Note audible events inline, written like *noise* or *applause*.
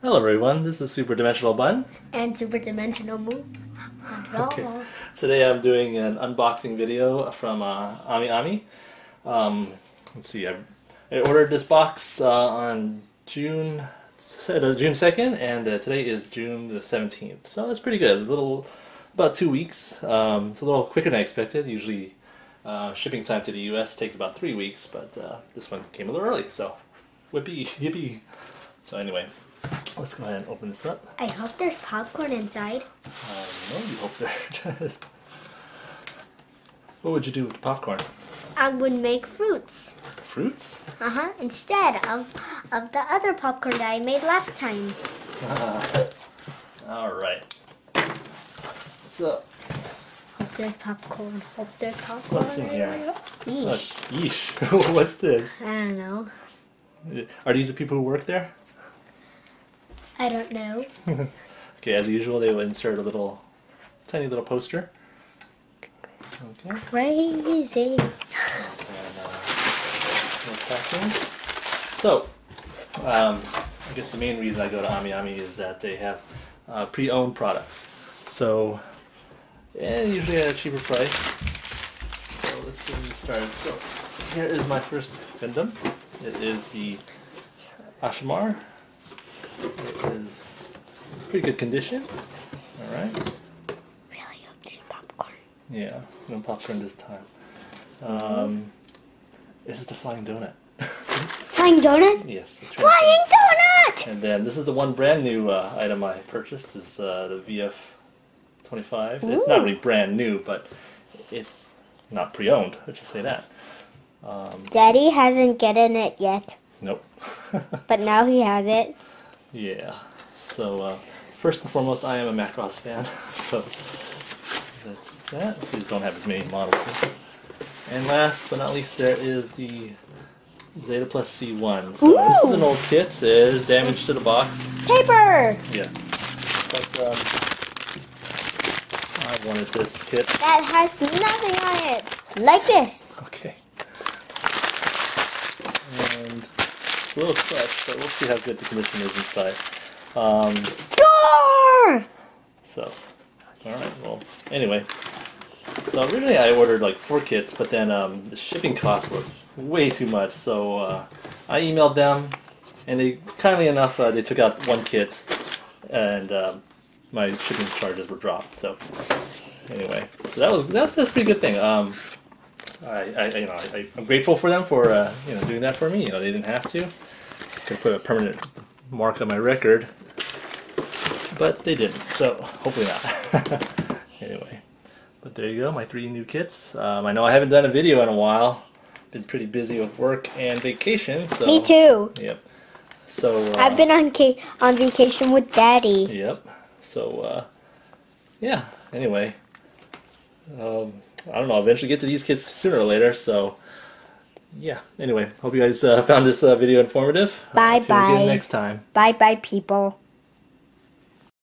Hello everyone, this is Super Dimensional Bun. And Super Dimensional Move. Okay. Today I'm doing an unboxing video from uh, Ami Ami. Um, let's see, I, I ordered this box uh, on June uh, June 2nd and uh, today is June the 17th. So it's pretty good, a little, about two weeks. Um, it's a little quicker than I expected. Usually uh, shipping time to the US takes about three weeks, but uh, this one came a little early, so whippy, *laughs* yippee. So anyway, let's go ahead and open this up. I hope there's popcorn inside. I know you hope *laughs* there is. What would you do with the popcorn? I would make fruits. Fruits? Uh-huh. Instead of of the other popcorn that I made last time. *laughs* All right. So, Hope there's popcorn. Hope there's popcorn. what's in here? Oh, Yeesh. yeesh. *laughs* What's this? I don't know. Are these the people who work there? I don't know. *laughs* Okay, as usual, they will insert a little, tiny little poster. Okay. Crazy. And, uh. So, um, I guess the main reason I go to Ami Ami is that they have uh, pre-owned products. So, and usually at a cheaper price. So let's get started. So, here is my first Gundam. It is the Asshimar. It is pretty good condition. All right. Really hope there's popcorn. Yeah, no popcorn this time. Um, this is the Flying Donut. *laughs* Flying donut? yes. Flying donut! And then this is the one brand new uh, item I purchased is uh, the VF25. Ooh. It's not really brand new, but it's not pre-owned. Let's just say that. Um, Daddy hasn't gotten it yet, nope. *laughs* but now he has it. Yeah. So uh, first and foremost, I am a Macross fan, *laughs* so that's that. Please don't have as many models. And last but not least, there is the Zeta Plus C1. So this is an old kit. There's damage to the box. Paper! Yes. But um, I wanted this kit. That has nothing on it. Like this. Okay. And a little crushed, but we'll see how good the condition is inside. Um, Score! so, alright, well, anyway. So originally I ordered like four kits, but then um, the shipping cost was way too much. So uh, I emailed them, and they kindly enough uh, they took out one kit, and um, my shipping charges were dropped. So anyway, so that was that's that's a pretty good thing. Um, I, I you know I, I'm grateful for them for uh, you know doing that for me. You know they didn't have to. Could put a permanent mark on my record, but they didn't. So hopefully not. *laughs* anyway, but there you go, my three new kits. Um, I know I haven't done a video in a while. Been pretty busy with work and vacation. So Me too. Yep. So uh, I've been on on vacation with Daddy. Yep. So, uh, yeah. Anyway, um, I don't know. I'll eventually get to these kids sooner or later. So, yeah. Anyway, hope you guys uh, found this uh, video informative. Uh, Bye bye. next time. Bye bye, people.